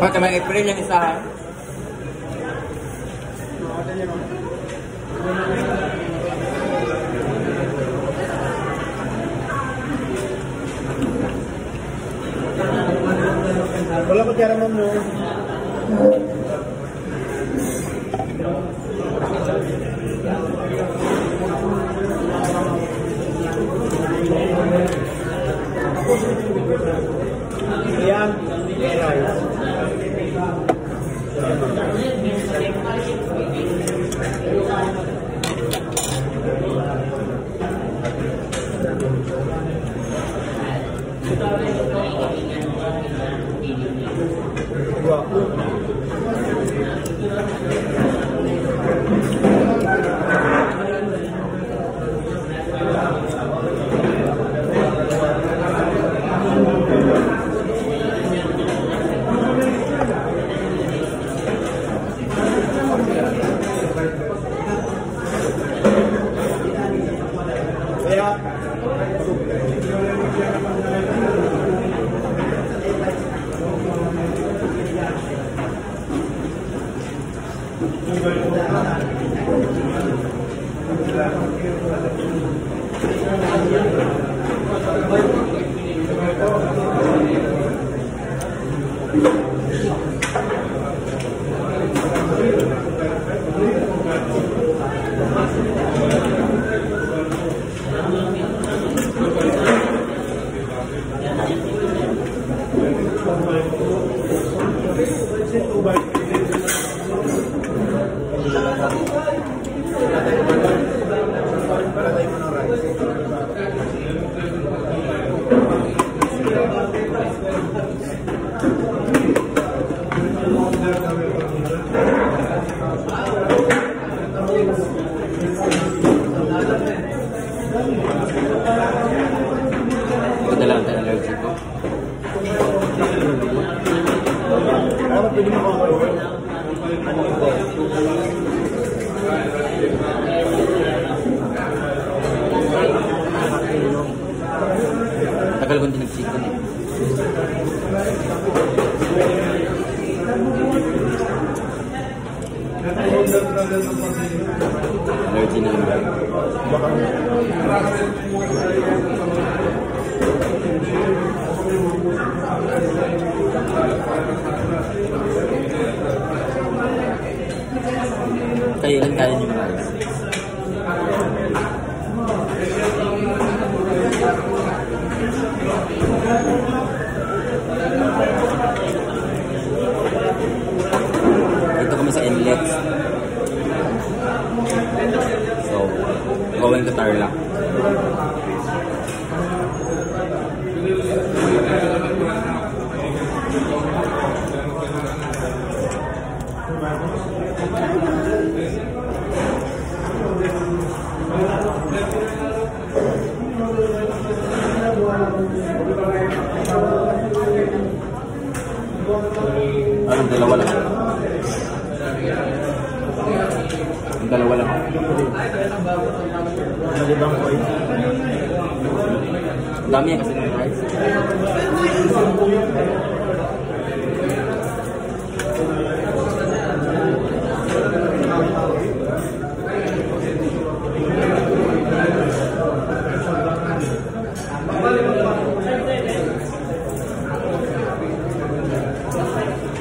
Pagka may April yung isa. Wala ko tiyara mo mo. Thank you. Lang ang allergy ko. Tagal ko hindi nagsikon eh. Kailan kaya niyo rice? Dito kami sa inlet. So, going to Tarlac. Dami yan kasi ng rice.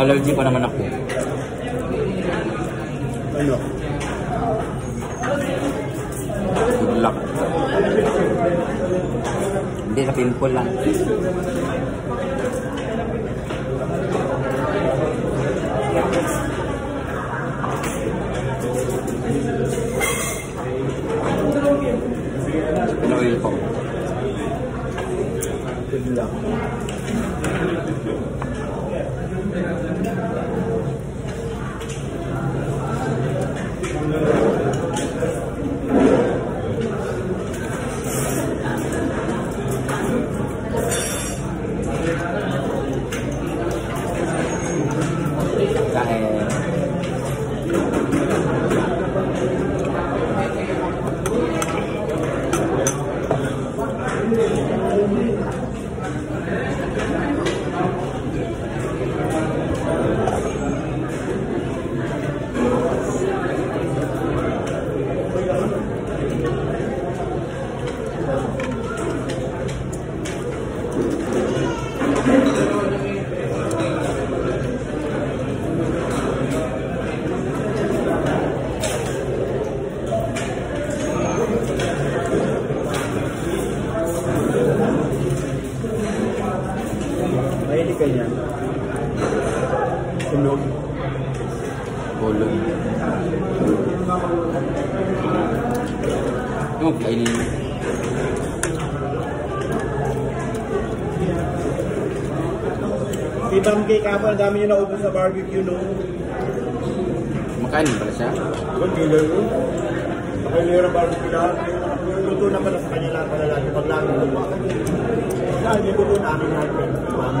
Allergy pa naman ako. Ano? Good luck. Hindi, sa pimple lang. Oil po? Good luck. Yung kainin. Si Bam K kapal, dami nyo naubos sa barbecue no. Makain pala siya. Good dealer no. Nakilira barbecue lahat. Luto na pala sa kanya lahat pala lagi pag lagi lupa. Dahil may luto namin natin. Dami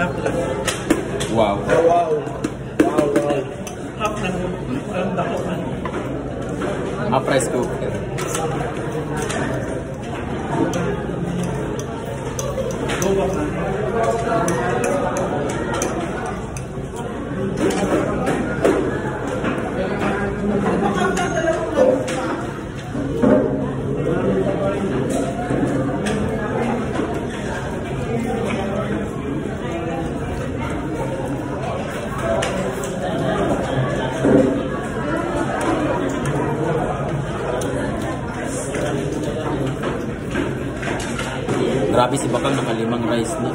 happen. Wow. Oh, wow. Wow, wow. Happen. And the happen. Apresco. Go on. Bakang nakalimang rice na.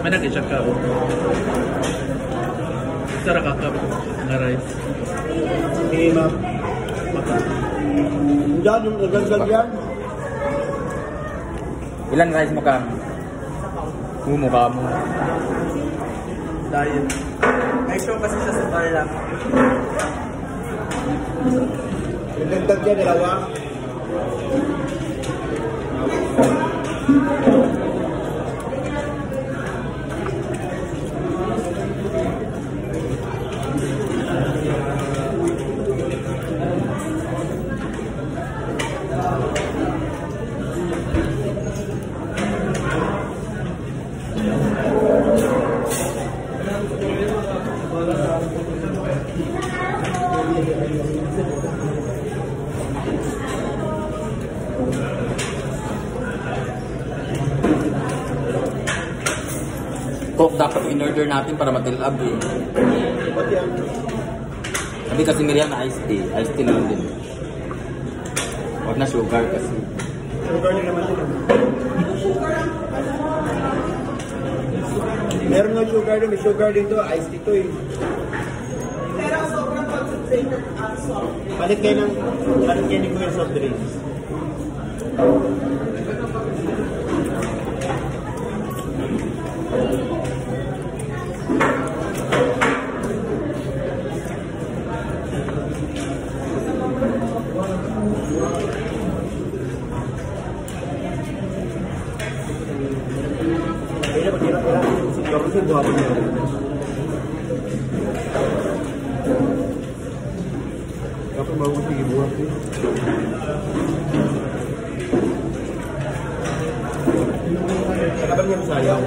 Mana kay siya ka? Sara ka ka nga rice. Hindi, ma'am. Diyan, yung nagagdag yan. Ilan rice mo ka? Mumukha mo. Diet. May show kasi siya sa Tarlac. Yung Intentan que grabar. Coke dapat in-order natin para matilab eh. Sabi kasi Miriam na iced tea. Iced tea na lang din. Huwag na sugar kasi. Sugar din naman din. Meron nga sugar din. May sugar dito. Ice dito eh. Pero sobrang concentrated at salt. Palit kayo ng... Palit kayo ni Kuya soft drinks. Kaya bu abone Kapan baru pergi buat tu? Kapan yang sayang?